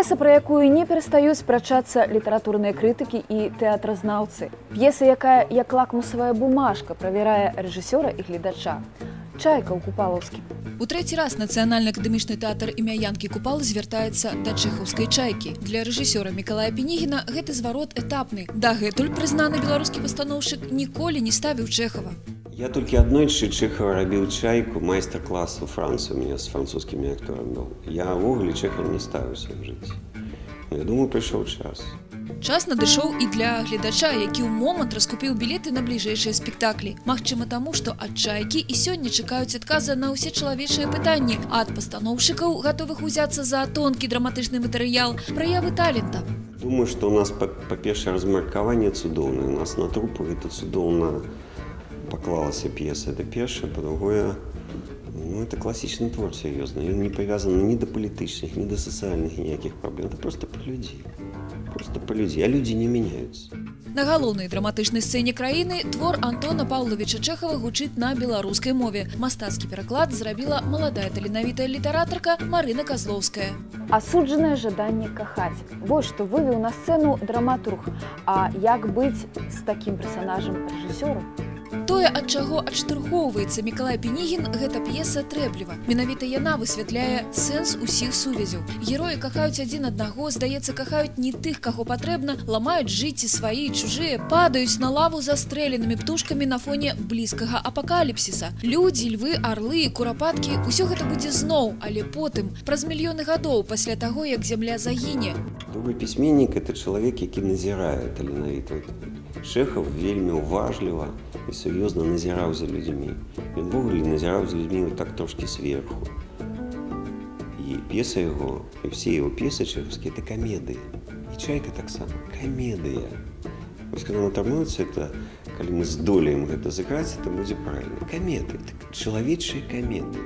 П'еса, пра якую не перастаюць спрачацца літаратурныя крытыкі і тэатразнаўцы. П'еса, якая як лакмусавая бумажка правярае рэжысёра і гледача. Чайка ў купалаўскім. У трэці раз нацыянальны акадэмічны тэатр імя Янкі Купал звяртаецца да чэхаўскай чайкі. Для рэжысёра Мікалая Пенігіна гэты зварот этапны. Дагэтуль прызнаны беларускі пастаноўшчык ніколі не ставіў Чэхава. Я толькі аднойчы Чэхава рабіў чайку майстар-клас у Францыі у меня з французскімі акторам быў. Я ўвогуле чэхам не ставіўся ў жыцці. Я думаю, прыйшоў час. Час надышоў і для гледача, які ў момант раскупіў білеты на бліжэйшыя спектаклі. Магчыма таму, што ад чайкі і сёння чакаюць адказа на ўсе чалавечыя пытанні, а ад пастаноўшчыкаў гатовых узяцца за тонкі драматычны матэрыял, праявы талента. Думаю, што у нас па-першае размеркаванне цудоўнае. У нас на трупу гэта цудоўна паклалася п'еса это першае па-другое ну, это класічны твор сер'ёзны ён не павязаны ні да палітычных ні да сацыяльных ніякіх праблем это просто па людзі просто па людзі а людзі не мяняюцца На галоўнай драматычнай сцэне краіны твор Антона Паўлавіча Чэхава гучыць на беларускай мове. Мастацкі пераклад зрабіла маладая таленавітая літаратарка Марына Казлоўская. Асуджанае жаданне кахаць. Вось што вывеў на сцэну драматург. А як быць з такім персанажам рэжысёру? Тое, ад чаго адштурхоўваецца Мікалай Пенігін, гэта п'еса трэбліва. Менавіта яна высвятляе сэнс усіх сувязяў. Героі кахаюць адзін аднаго, здаецца, кахаюць не тых, каго патрэбна, ламаюць жыцці свае чужыя, падаюць на лаву застрэленымі птушкамі на фоне блізкага апакаліпсіса. Людзі, львы, арлы, курапаткі, усё гэта будзе зноў, але потым, праз мільёны гадоў пасля таго, як зямля загіне. Добры пісьменнік это чалавек, які назірае таленавіта. Шэхаў вельмі уважліва і сур'ёзна назіраў за людзьмі. Ён ввогуле назіраў з людзьмі так трошкі сверху. І п'еса яго і все его п'есы чэхаўскія это камедыі. І чайка таксама камедыя. Вось натармуецца это калі мы здолеем гэта сыграць, это будзе правильно. Камеды, так, чалавечыя камеды.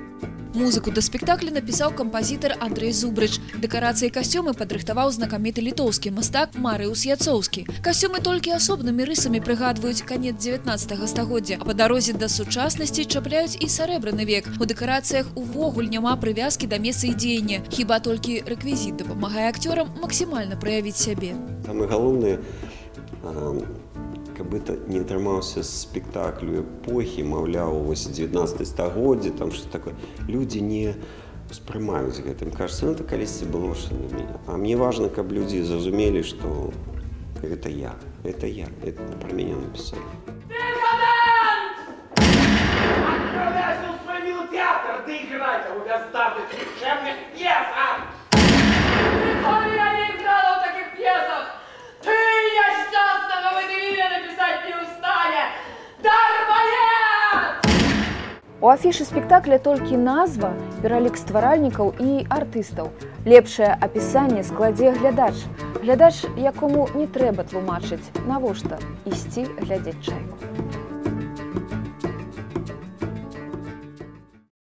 Музыку да спектакля напісаў кампазітар Андрей Зубрыч. Дэкарацыі касцюмы падрыхтаваў знакаміты літоўскі мастак Марыус Яцоўскі. Касцюмы толькі асобнымі рысамі прыгадваюць канец 19 стагоддзя, а па дарозе да сучаснасці чапляюць і сарэбраны век. У дэкарацыях увогуле няма прывязкі да месца і дзеяння. Хіба толькі рэквізіт дапамагае акцёрам максімальна праявіць сябе. Самае галоўнае каб это не атрымаўся спектаклю эпохі маўляў вось 19 стагоддзя там что такое. Людзі не успрымаюць гэтым кажется ну, это калісьці было меня а мне важно каб людзі зразумелі что гэта я это я это про мяне написали. Ты играть, а у тебя ставят никчемных пьесах! У афішы спектакля толькі назва, пералік стваральнікаў і артыстаў. Лепшае апісанне складзе глядач. Глядач, якому не трэба тлумачыць, навошта ісці глядзець чайку.